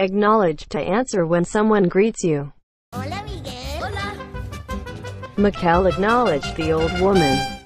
Acknowledge to answer when someone greets you. Hola, Miguel. Hola. Mikkel acknowledged the old woman.